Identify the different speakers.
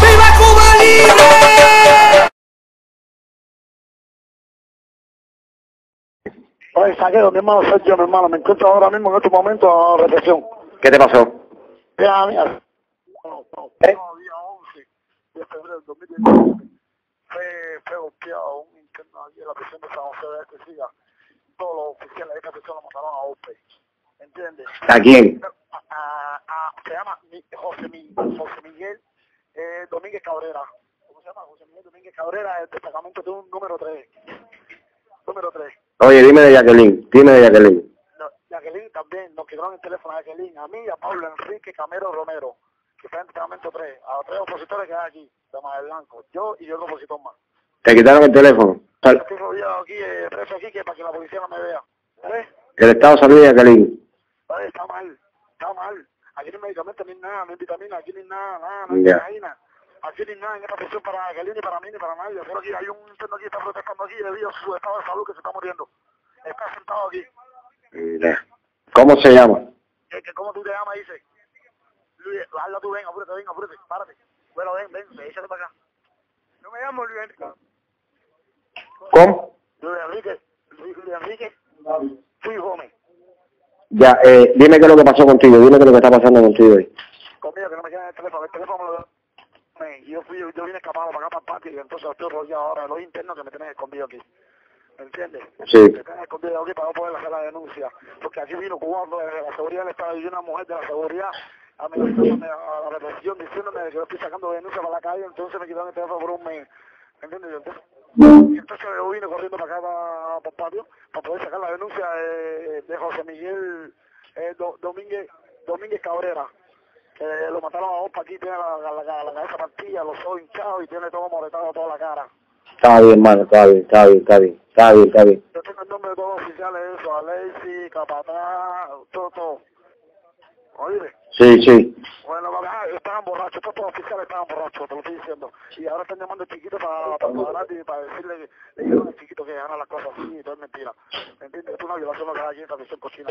Speaker 1: ¡Viva Cuba Oye, mi hermano soy mi hermano. Me encuentro ahora mismo en este momento a represión.
Speaker 2: ¿Qué te pasó?
Speaker 1: Ya, mira.
Speaker 2: ¿Eh?
Speaker 1: Todos los oficiales de esta prisión lo mataron a golpe. ¿Entiendes?
Speaker 2: ¿A quién?
Speaker 1: A, a- a- se llama José, Mi- José Miguel eh, Domínguez Cabrera. ¿Cómo se llama? José Miguel Domínguez Cabrera, el destacamento de un número 3. Número 3.
Speaker 2: Oye, dime de Jacqueline, dime de Jacqueline.
Speaker 1: No, Jacqueline también, nos quedaron el teléfono a Jacqueline, a mí y a Pablo Enrique Camero Romero, que está en destacamento 3, a los tres opositores que hay aquí, de Mar Blanco, yo y otro opositor más.
Speaker 2: Te quitaron el teléfono. Sal-
Speaker 1: Estoy rodeado aquí, eh, preso aquí, que para que la policía no me vea. ¿Ves?
Speaker 2: El estado de salud de Jacqueline.
Speaker 1: Está mal, está mal. Aquí no hay medicamentos ni nada, no hay vitamina, aquí ni nada, nada, no hay
Speaker 2: Ya.
Speaker 1: cocaína. Aquí ni nada en esta prisión para Jacqueline, ni para mí, ni para nadie. Solo aquí hay un interno aquí que está protestando aquí debido a su estado de salud que se está muriendo. Está sentado aquí.
Speaker 2: ¿Cómo se llama?
Speaker 1: ¿Cómo tú te llamas? Dice. Luis, hazlo tú, ven, apúrate, ven, apúrate, párate. Bueno, ven, ven, échate para acá. Yo me llamo Luis Enrique.
Speaker 2: ¿Cómo?
Speaker 1: Luis Enrique. Luis, Luis Enrique. Luis Gómez.
Speaker 2: Ya, eh, dime qué es lo que pasó contigo, dime qué es lo que está pasando contigo hoy.
Speaker 1: Conmigo, que no me queda el teléfono. El teléfono me lo yo fui, yo vine escapado para acá, para el patio, y entonces estoy rodeado ahora de los internos que me tienen escondido aquí. ¿Me entiendes?
Speaker 2: Sí.
Speaker 1: Me tienen escondido aquí para no poder hacer la denuncia. Porque aquí vino cubano de la seguridad del Estado y una mujer de la seguridad amenazándome a la represión, diciéndome que yo estoy sacando denuncia para la calle, entonces me quitaron el teléfono por un mes. ¿Me entiendes? Entonces, entonces yo vine corriendo para acá, para, para el patio, para poder sacar la denuncia de, de José Miguel eh, Do- Domínguez, Domínguez Cabrera que lo mataron a Opa aquí, tiene la, la, la, la cabeza partida, los ojos hinchados y tiene todo moretado toda la cara.
Speaker 2: Está bien, hermano, está bien, está bien, está bien, está bien, está bien.
Speaker 1: Yo tengo el nombre de todos los oficiales, eso, Alexi, Capataz, todo, todo. Oye,
Speaker 2: Sí, sí.
Speaker 1: bueno, los oficiales estaban borrachos, te lo estoy diciendo. Y ahora están llamando al chiquito para, para, cuadrar y para decirle que le dijeron al chiquito que gana las cosas así y todo es mentira. ¿Me entiendes? Tú no violación a cada quien, prisión cochina.